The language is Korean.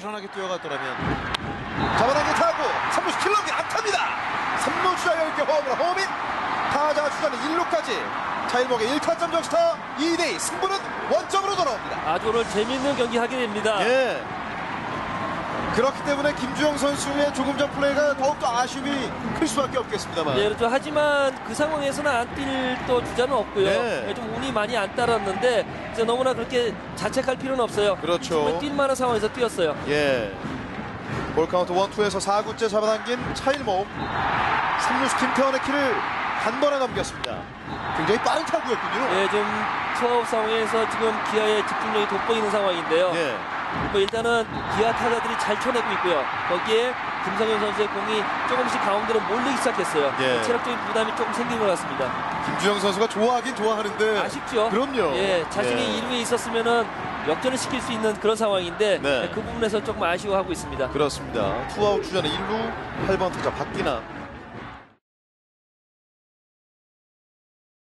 부지런하게 뛰어갔더라면. 잡아당겨 타고 3루 킬러기 안탑니다. 3루 주자 10개 홈으로 홈인 타자 주자는 1루까지. 차일목의 1타점 적시타 2대2 승부는 원점으로 돌아옵니다. 아주 오늘 재밌는 경기 하게 됩니다. 예. 그렇기 때문에 김주영 선수의 조금 전 플레이가 더욱더 아쉬움이 클 수밖에 없겠습니다만 예, 그렇죠. 하지만 그 상황에서는 안 뛸 또 주자는 없고요. 네. 예, 좀 운이 많이 안 따랐는데 이제 너무나 그렇게 자책할 필요는 없어요. 그렇죠. 뛸 만한 상황에서 뛰었어요. 예. 볼 카운트 one-two에서 4구째 잡아당긴 차일목 3루수 김태원의 키를 단번에 넘겼습니다 굉장히 빠른 타구였군요 예, 좀 투아웃 상황에서 지금 기아의 집중력이 돋보이는 상황인데요. 예. 뭐 일단은 기아 타자들이 잘 쳐내고 있고요. 거기에 김성현 선수의 공이 조금씩 가운데로 몰리기 시작했어요. 예. 체력적인 부담이 조금 생긴 것 같습니다. 김주영 선수가 좋아하긴 좋아하는데 아쉽죠. 그럼요 예, 자신이 예. 2루에 있었으면은 역전을 시킬 수 있는 그런 상황인데 네. 예, 그 부분에서 조금 아쉬워하고 있습니다. 그렇습니다 투아웃 주자는 1루 8번 타자 박기남